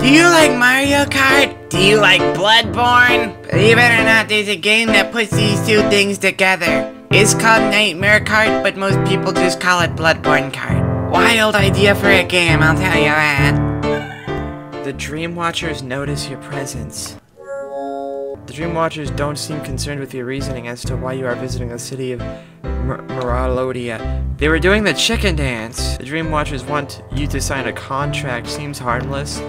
Do you like Mario Kart? Do you like Bloodborne? Believe it or not, there's a game that puts these two things together. It's called Nightmare Kart, but most people just call it Bloodborne Kart. Wild idea for a game, I'll tell you that. The Dream Watchers notice your presence. The Dream Watchers don't seem concerned with your reasoning as to why you are visiting the city of Moralodia. They were doing the chicken dance. The Dream Watchers want you to sign a contract. Seems harmless.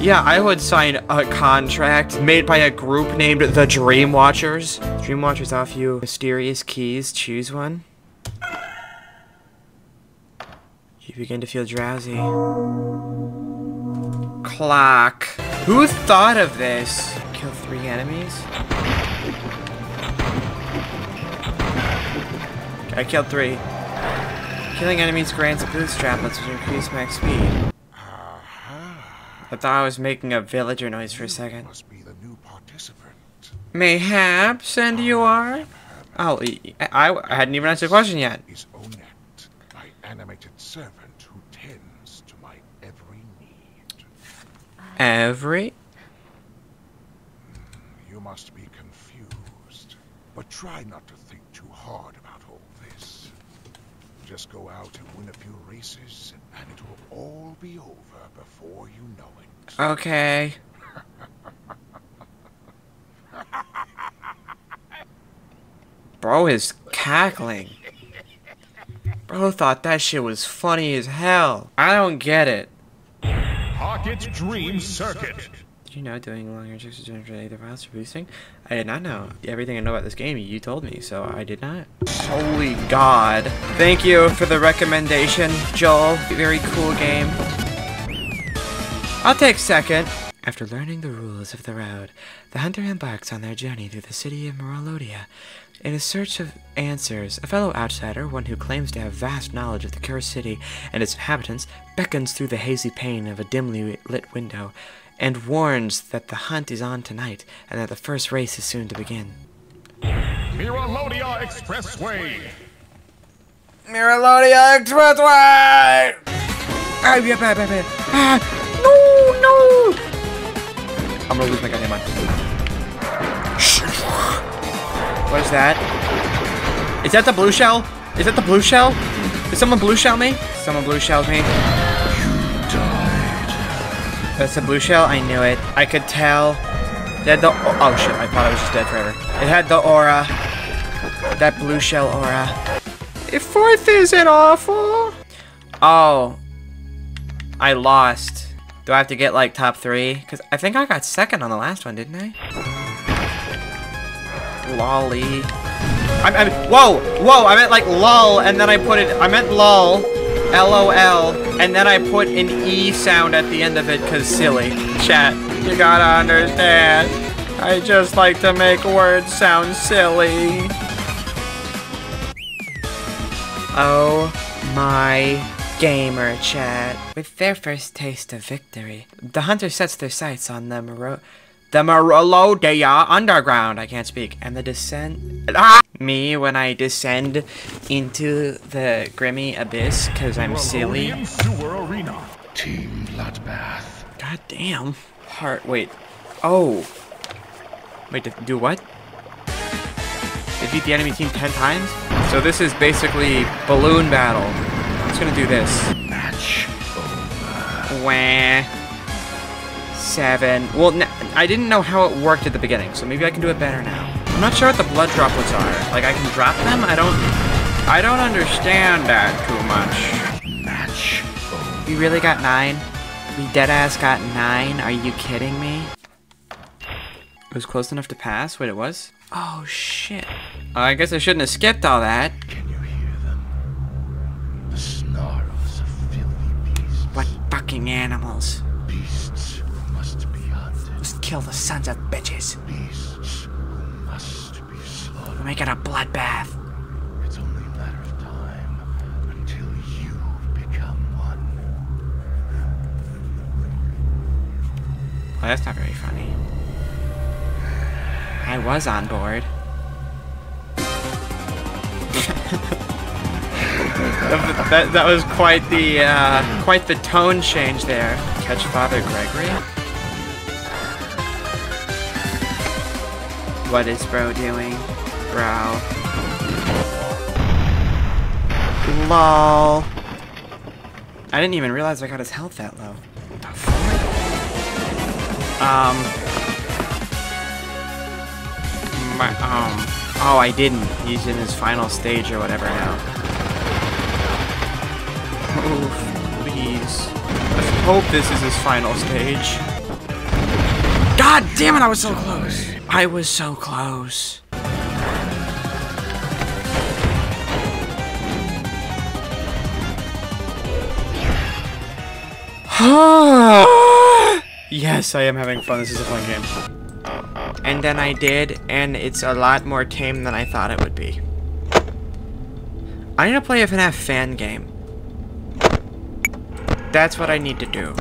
Yeah, I would sign a contract made by a group named the Dream Watchers. Dream Watchers offer you mysterious keys. Choose one. You begin to feel drowsy. Clock. Who thought of this? Kill three enemies? I killed three. Killing enemies grants boost droplets which increase max speed. Uh-huh. I thought I was making a villager noise for a second. Must be the new participant. Mayhaps, and you ah, are? Oh, I, I hadn't even answered the question yet. Is Onett, my animated servant who tends to my every need. Every? Hmm, you must be confused, but try not to think too hard about. Just go out and win a few races, and it will all be over before you know it. Okay. Bro is cackling. Bro thought that shit was funny as hell. I don't get it. Pocket Dream Circuit. Did you know doing longer tricks to generate either files for boosting? I did not know. Everything I know about this game, you told me, so I did not. Holy god. Thank you for the recommendation, Joel. Very cool game. I'll take second. After learning the rules of the road, the hunter embarks on their journey through the city of Moralodia. In his search of answers, a fellow outsider, one who claims to have vast knowledge of the cursed city and its inhabitants, beckons through the hazy pane of a dimly lit window and warns that the hunt is on tonight and that the first race is soon to begin. Miralodia Expressway. Miralodia Expressway! Ah, yeah, bad, bad, bad. Ah, no, no! I'm gonna lose my goddamn mind. What is that? Is that the blue shell? Is that the blue shell? Did someone blue shell me? Someone blue shelled me. That's a blue shell? I knew it. I could tell. It had the- oh shit, I thought I was just dead forever. It had the aura. That blue shell aura. If fourth isn't awful. Oh. I lost. Do I have to get like top three? Because I think I got second on the last one, didn't I? Lolly. I, I, whoa, whoa, I meant like lol, and then I put it, I meant lol, L-O-L, and then I put an E sound at the end of it because silly. Chat, you gotta understand. I just like to make words sound silly. Oh my gamer chat. With their first taste of victory, the hunter sets their sights on them the Morolodia Underground. I can't speak. And the descent. Ah! Me when I descend into the grimy abyss because I'm silly. Rolonian Sewer Arena. Team Bloodbath. God damn. Heart. Wait. Oh. Wait. To do what? Defeat the enemy team ten times. So this is basically balloon battle. I'm just gonna do this. Match over. Wah. Seven. Well, n I didn't know how it worked at the beginning, so maybe I can do it better now. I'm not sure what the blood droplets are. Like, I can drop them? I don't... I don't understand that too much. Match over. We really got nine? We deadass got nine? Are you kidding me? It was close enough to pass? Wait, it was? Oh, shit. Oh, I guess I shouldn't have skipped all that. Can you hear them? The snarls of filthy beasts. What fucking animals? Beasts kill the sons of bitches. Beasts who must be We're slaughtered. making a bloodbath. It's only a matter of time until you become one. Well, that's not very funny. I was on board. that, that, that was quite the uh, quite the tone change there. Catch Father Gregory. What is bro doing? Bro. LOL. I didn't even realize I got his health that low. What the fuck? Um. My, um. Oh, I didn't. He's in his final stage or whatever now. Oof, please. Let's hope this is his final stage. God damn it, I was so close. I was so close. yes, I am having fun. This is a fun game. And then I did, and it's a lot more tame than I thought it would be. I need to play a FNAF fan game. That's what I need to do.